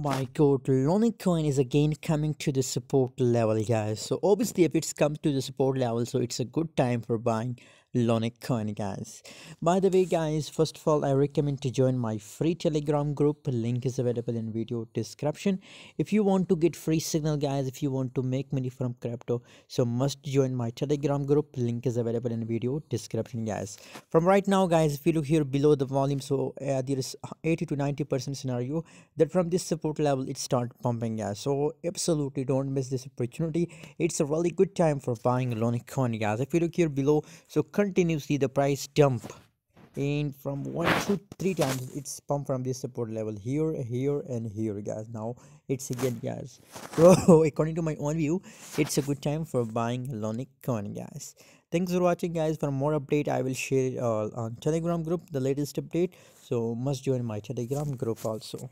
My god, LUNC coin is again coming to the support level, guys. So obviously, if it's come to the support level, so it's a good time for buying LUNC coin, guys. By the way, guys, first of all, I recommend to join my free Telegram group. Link is available in video description. If you want to get free signal, guys, if you want to make money from crypto, so must join my Telegram group. Link is available in video description, guys. From right now, guys, if you look here below the volume, so uh, there is 80 to 90 percent scenario that from this support level it start pumping guys so absolutely don't miss this opportunity it's a really good time for buying LUNC coin guys if you look here below so continuously the price jump and from one to three times. It's pumped from this support level here here and here guys. Now it's again guys. So according to my own view it's a good time for buying LUNC coin guys. Thanks for watching guys. For more update i will share it uh, on telegram group the latest update. So must join my telegram group also